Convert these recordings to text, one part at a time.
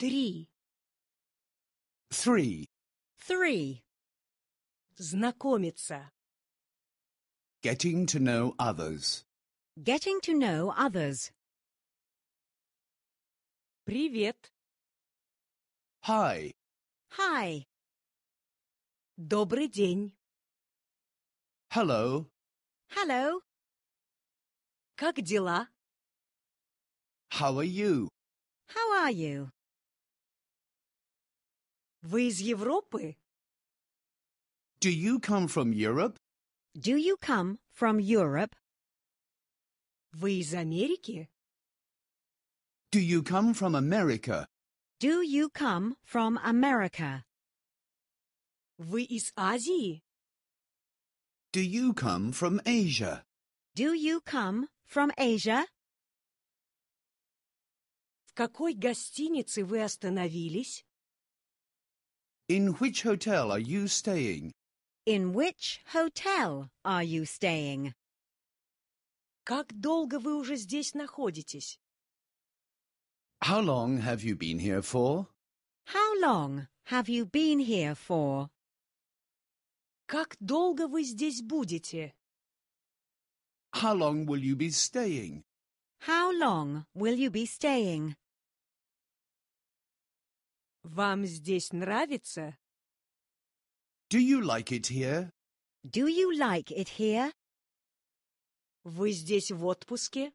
Три. Three. Three. Знакомиться. Getting to know others. Getting to know others. Привет. Hi. Hi. Добрый день. Hello. Hello. Как дела? How are you? How are you? Вы из Европы? Do you come from Europe? Do you come from Europe? Вы из Америки? Do you come from America? Do you come from America? Вы из Азии? Do you come from Asia? Do you come from Asia? В какой гостинице вы остановились? In which hotel are you staying? In which hotel are you staying? Как долго вы уже здесь находитесь? How long have you been here for? How long have you been here for? Как долго вы здесь будете? How long will you be staying? How long will you be staying? Вам здесь нравится? Do you like it here? Do you like it here? Вы здесь в отпуске?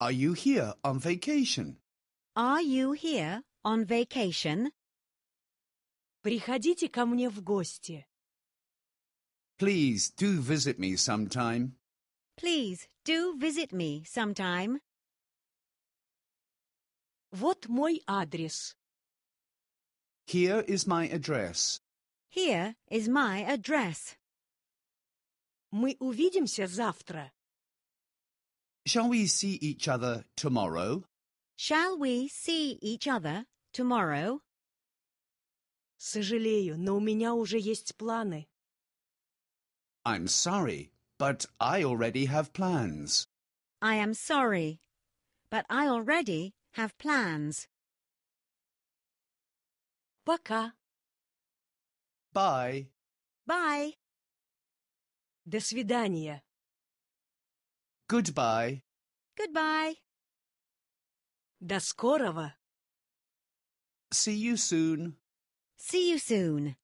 Are you here on vacation? Are you here on vacation? Приходите ко мне в гости. Please do visit me sometime. Please do visit me sometime. Вот мой адрес. Here is my address. Here is my address. Мы увидимся завтра. Shall we see each other tomorrow? Shall we see each other tomorrow? Сожалею, но у меня уже есть планы. I'm sorry, but I already have plans. I am sorry, but I already have plans. Пока. Bye. Bye. До свидания. Goodbye. Goodbye. До скорого. See you soon. See you soon.